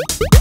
Woo!